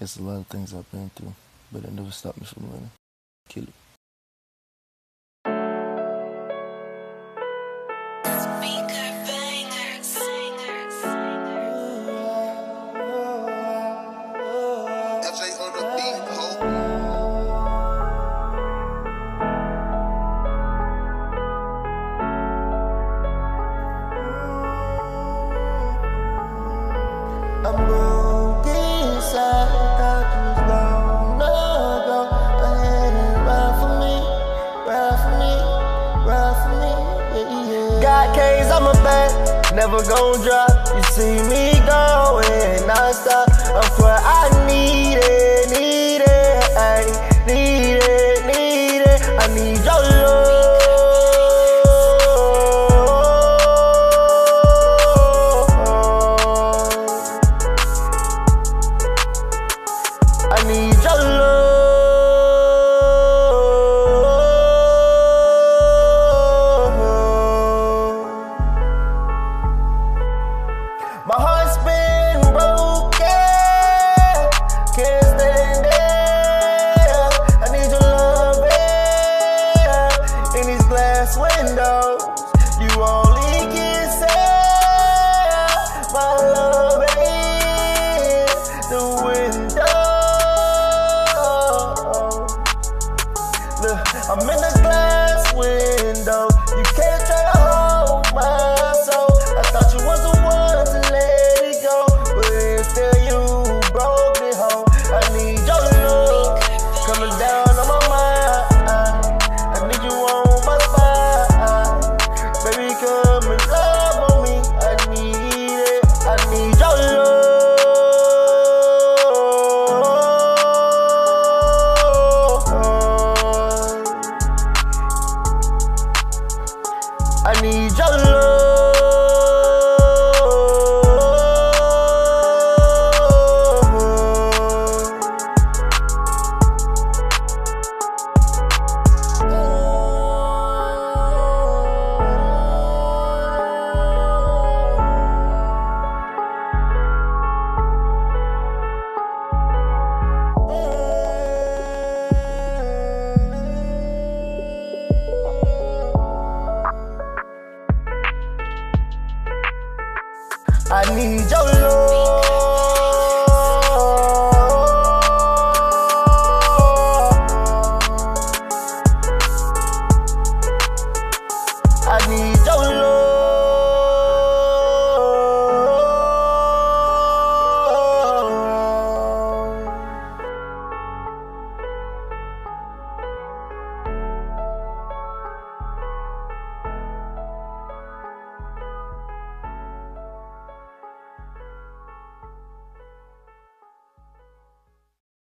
It's a lot of things I've been through, but it never stopped me from running. Kill it. Got K's on my back, never gon' drop. You see me going non-stop. I'm I need it, need it, ay, need it, need it. I need your love. I need your love. I need your love.